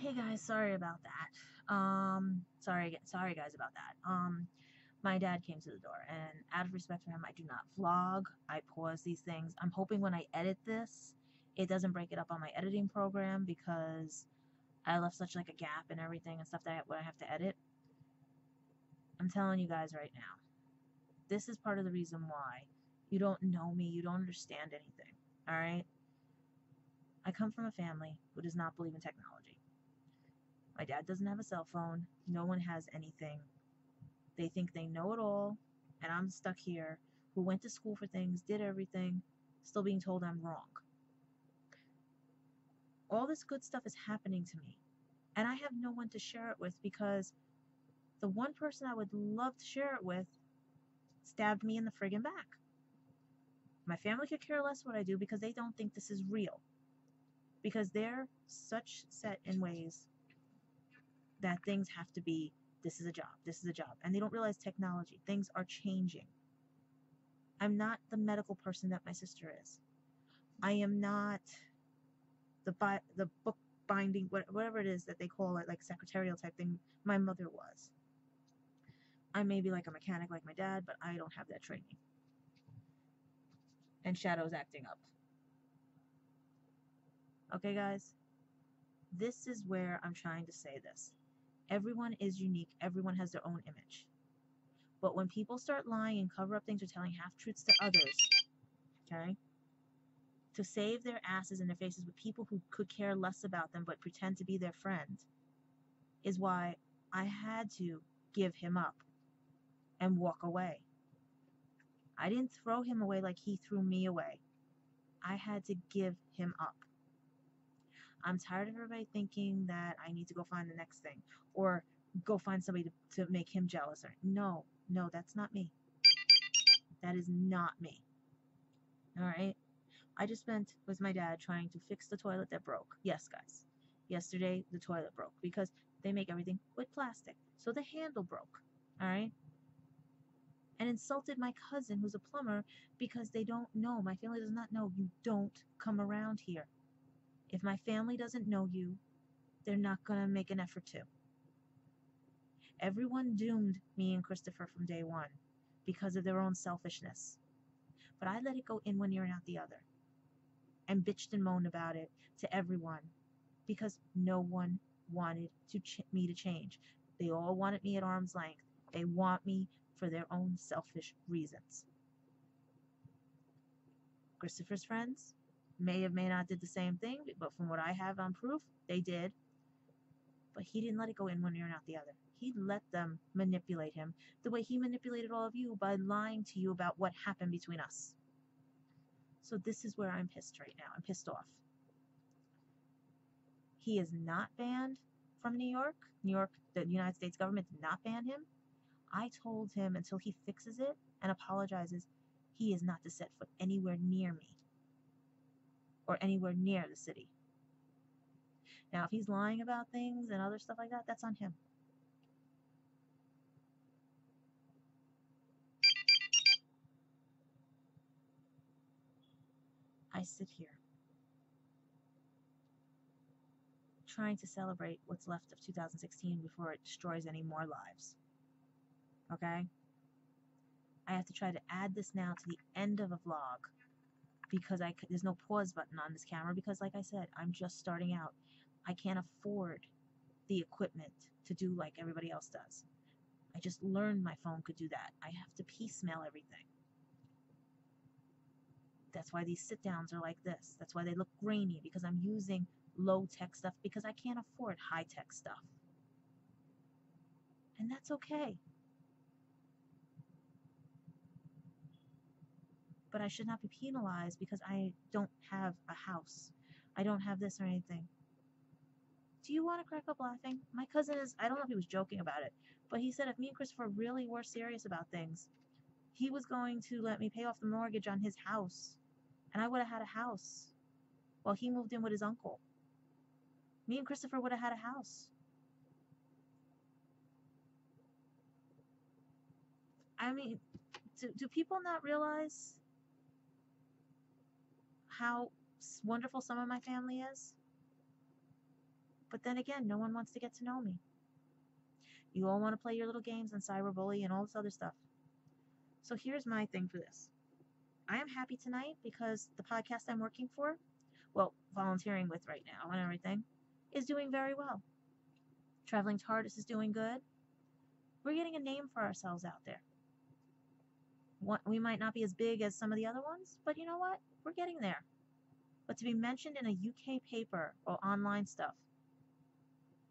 Hey guys, sorry about that. Um, sorry, sorry guys about that. Um, my dad came to the door, and out of respect for him, I do not vlog. I pause these things. I'm hoping when I edit this, it doesn't break it up on my editing program because I left such like a gap and everything and stuff that I, what I have to edit. I'm telling you guys right now, this is part of the reason why you don't know me, you don't understand anything. All right. I come from a family who does not believe in technology. My dad doesn't have a cell phone. No one has anything. They think they know it all, and I'm stuck here who went to school for things, did everything, still being told I'm wrong. All this good stuff is happening to me, and I have no one to share it with because the one person I would love to share it with stabbed me in the friggin' back. My family could care less what I do because they don't think this is real. Because they're such set in ways that things have to be this is a job, this is a job. And they don't realize technology. Things are changing. I'm not the medical person that my sister is. I am not the bi- the book binding whatever it is that they call it like secretarial type thing my mother was. I may be like a mechanic like my dad, but I don't have that training. And Shadow's acting up. Okay, guys? This is where I'm trying to say this. Everyone is unique. Everyone has their own image. But when people start lying and cover up things or telling half truths to others, okay, to save their asses and their faces with people who could care less about them but pretend to be their friend, is why I had to give him up and walk away. I didn't throw him away like he threw me away. I had to give him up. I'm tired of everybody thinking that I need to go find the next thing or go find somebody to, to make him jealous. Or, no, no, that's not me. That is not me. All right? I just spent with my dad trying to fix the toilet that broke. Yes, guys. Yesterday, the toilet broke because they make everything with plastic. So the handle broke. All right? And insulted my cousin, who's a plumber, because they don't know. My family does not know. You don't come around here. If my family doesn't know you, they're not going to make an effort to. Everyone doomed me and Christopher from day one because of their own selfishness. But I let it go in one ear and out the other. And bitched and moaned about it to everyone because no one wanted to me to change. They all wanted me at arm's length. They want me for their own selfish reasons. Christopher's friends, may have may not did the same thing, but from what I have on proof, they did. But he didn't let it go in one ear and out the other. He let them manipulate him the way he manipulated all of you by lying to you about what happened between us. So this is where I'm pissed right now. I'm pissed off. He is not banned from New York. New York, the United States government did not ban him. I told him until he fixes it and apologizes, he is not to set foot anywhere near me or anywhere near the city. Now, if he's lying about things and other stuff like that, that's on him. I sit here trying to celebrate what's left of 2016 before it destroys any more lives. Okay? I have to try to add this now to the end of a vlog because I there's no pause button on this camera because like I said, I'm just starting out. I can't afford the equipment to do like everybody else does. I just learned my phone could do that. I have to piecemeal everything. That's why these sit downs are like this. That's why they look grainy because I'm using low tech stuff because I can't afford high tech stuff. And that's okay. But I should not be penalized because I don't have a house. I don't have this or anything. Do you want to crack up laughing? My cousin is, I don't know if he was joking about it, but he said if me and Christopher really were serious about things, he was going to let me pay off the mortgage on his house. And I would have had a house while he moved in with his uncle. Me and Christopher would have had a house. I mean, do, do people not realize how wonderful some of my family is. But then again, no one wants to get to know me. You all want to play your little games and cyberbully and all this other stuff. So here's my thing for this. I am happy tonight because the podcast I'm working for, well, volunteering with right now and everything, is doing very well. Traveling TARDIS is doing good. We're getting a name for ourselves out there. We might not be as big as some of the other ones, but you know what? We're getting there. But to be mentioned in a UK paper or online stuff,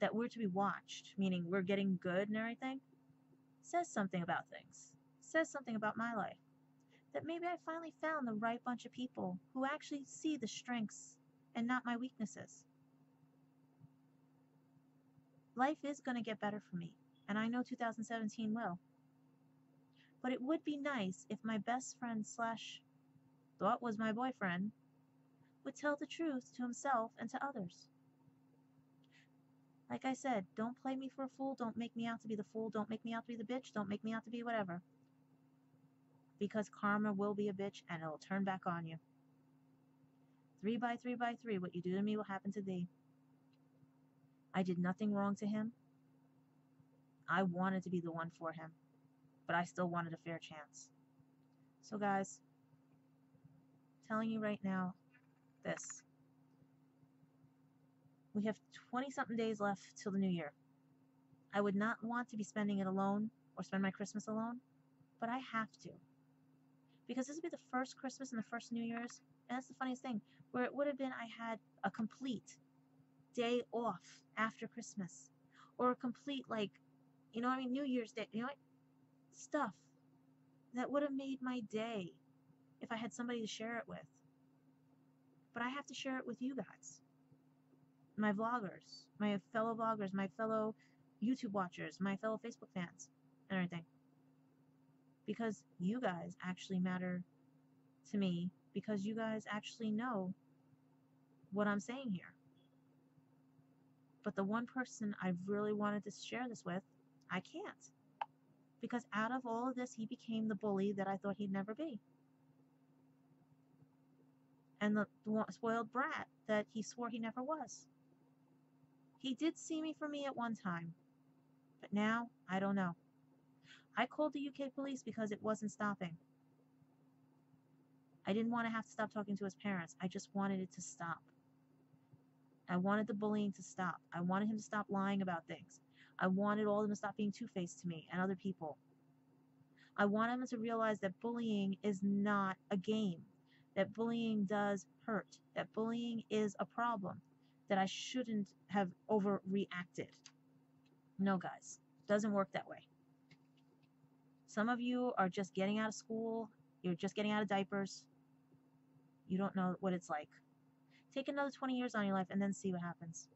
that we're to be watched, meaning we're getting good and everything, says something about things. Says something about my life. That maybe I finally found the right bunch of people who actually see the strengths and not my weaknesses. Life is going to get better for me, and I know 2017 will. But it would be nice if my best friend slash thought was my boyfriend would tell the truth to himself and to others. Like I said, don't play me for a fool. Don't make me out to be the fool. Don't make me out to be the bitch. Don't make me out to be whatever. Because karma will be a bitch and it'll turn back on you. Three by three by three, what you do to me will happen to thee. I did nothing wrong to him. I wanted to be the one for him, but I still wanted a fair chance. So, guys, telling you right now this. We have 20 something days left till the new year. I would not want to be spending it alone or spend my Christmas alone, but I have to. Because this would be the first Christmas and the first New Year's, and that's the funniest thing, where it would have been I had a complete day off after Christmas. Or a complete, like, you know what I mean? New Year's Day, you know what? Stuff that would have made my day if I had somebody to share it with. But I have to share it with you guys, my vloggers, my fellow vloggers, my fellow YouTube watchers, my fellow Facebook fans, and everything. Because you guys actually matter to me because you guys actually know what I'm saying here. But the one person I really wanted to share this with, I can't. Because out of all of this, he became the bully that I thought he'd never be. And the, the spoiled brat that he swore he never was. He did see me for me at one time. But now, I don't know. I called the UK police because it wasn't stopping. I didn't want to have to stop talking to his parents. I just wanted it to stop. I wanted the bullying to stop. I wanted him to stop lying about things. I wanted all of them to stop being two-faced to me and other people. I want them to realize that bullying is not a game, that bullying does hurt, that bullying is a problem, that I shouldn't have overreacted. No, guys, doesn't work that way. Some of you are just getting out of school, you're just getting out of diapers. You don't know what it's like. Take another 20 years on your life and then see what happens.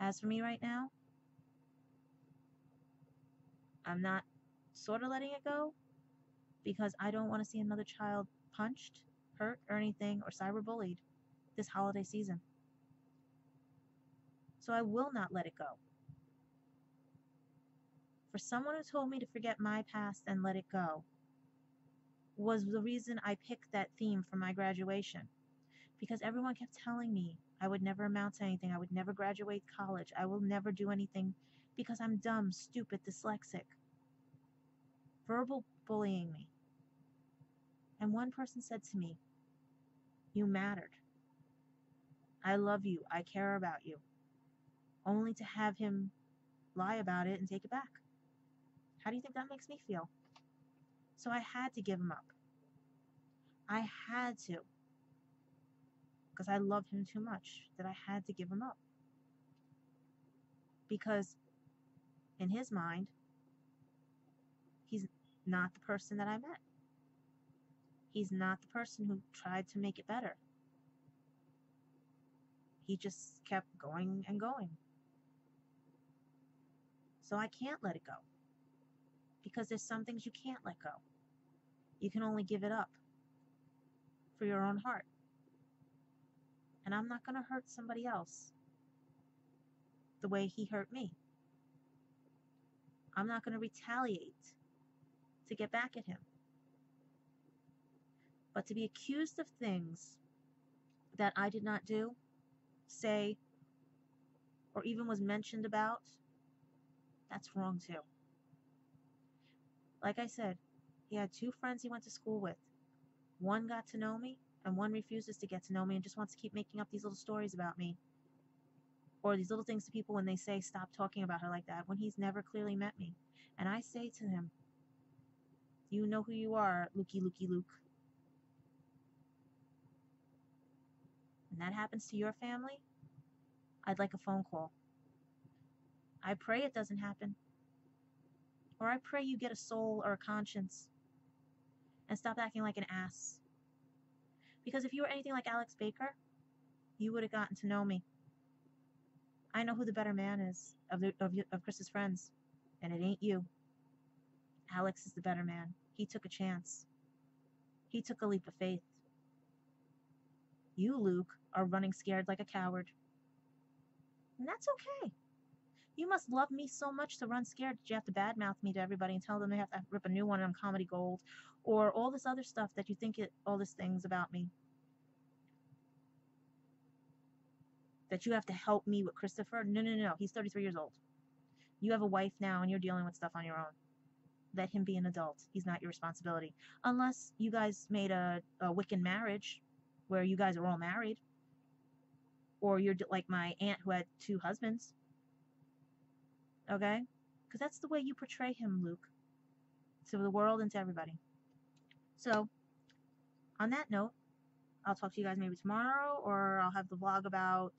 As for me right now, I'm not sort of letting it go because I don't want to see another child punched, hurt, or anything, or cyberbullied this holiday season. So I will not let it go. For someone who told me to forget my past and let it go was the reason I picked that theme for my graduation because everyone kept telling me I would never amount to anything. I would never graduate college. I will never do anything because I'm dumb, stupid, dyslexic. Verbal bullying me. And one person said to me, You mattered. I love you. I care about you. Only to have him lie about it and take it back. How do you think that makes me feel? So I had to give him up. I had to because I loved him too much that I had to give him up. Because in his mind, he's not the person that I met. He's not the person who tried to make it better. He just kept going and going. So I can't let it go. Because there's some things you can't let go. You can only give it up for your own heart and I'm not going to hurt somebody else the way he hurt me. I'm not going to retaliate to get back at him. But to be accused of things that I did not do, say, or even was mentioned about, that's wrong too. Like I said, he had two friends he went to school with. One got to know me, and one refuses to get to know me and just wants to keep making up these little stories about me. Or these little things to people when they say, stop talking about her like that, when he's never clearly met me. And I say to him, You know who you are, Lukey Lukey Luke. And that happens to your family, I'd like a phone call. I pray it doesn't happen. Or I pray you get a soul or a conscience and stop acting like an ass. Because if you were anything like Alex Baker, you would have gotten to know me. I know who the better man is of, the, of, of Chris's friends, and it ain't you. Alex is the better man. He took a chance. He took a leap of faith. You, Luke, are running scared like a coward. And that's okay. You must love me so much to run scared that you have to badmouth me to everybody and tell them they have to rip a new one on Comedy Gold or all this other stuff that you think it, all these things about me. That you have to help me with Christopher. No, no, no. He's 33 years old. You have a wife now and you're dealing with stuff on your own. Let him be an adult. He's not your responsibility. Unless you guys made a, a Wiccan marriage where you guys are all married. Or you're like my aunt who had two husbands. Okay? Because that's the way you portray him, Luke. To the world and to everybody. So, on that note, I'll talk to you guys maybe tomorrow, or I'll have the vlog about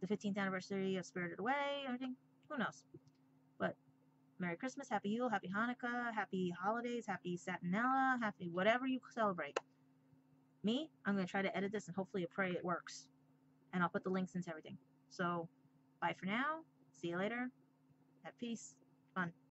the 15th anniversary of Spirited Away, everything. Who knows? But Merry Christmas, Happy Yule, Happy Hanukkah, Happy Holidays, Happy Saturnalia, Happy whatever you celebrate. Me, I'm going to try to edit this and hopefully pray it works. And I'll put the links into everything. So, bye for now. See you later. At peace. Fun.